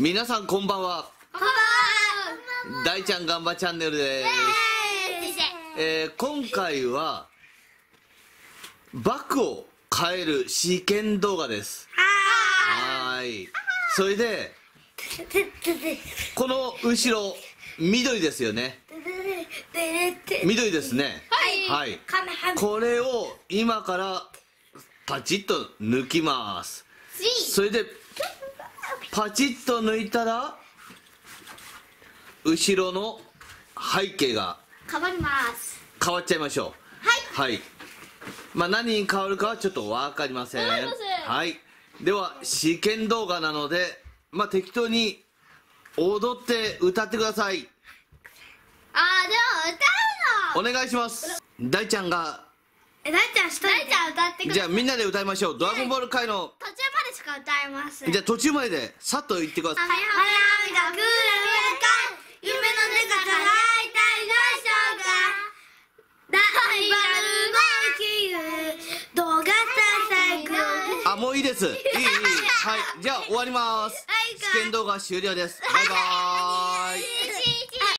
皆さんこんばんは。こんばんは。大ちゃんがんばチャンネルです、えー今回はバッグを変える試験動画です。はーい。それでこの後ろ緑ですよね。緑ですね。はい。はい。これを今からパチッと抜きます。それでパチッと抜いたら後ろの背景が変わります。変わっちゃいましょう。はい。まあ何に変わるかはちょっと分かりません。わかりません。はい。では試験動画なのでまあ適当に踊って歌ってください。あーでも歌うの。お願いします。大ちゃんがえ大ちゃん一人大ちゃん歌ってくじゃあみんなで歌いましょう。ドラゴンボール界のか歌えませんじゃあ途中まででさっと言ってください。るか夢の中から会いたいでしょうかライバルの気動画ささくあもういいです。いいいい。はい。じゃあ終わります。はい試験動画終了です。バイバーイ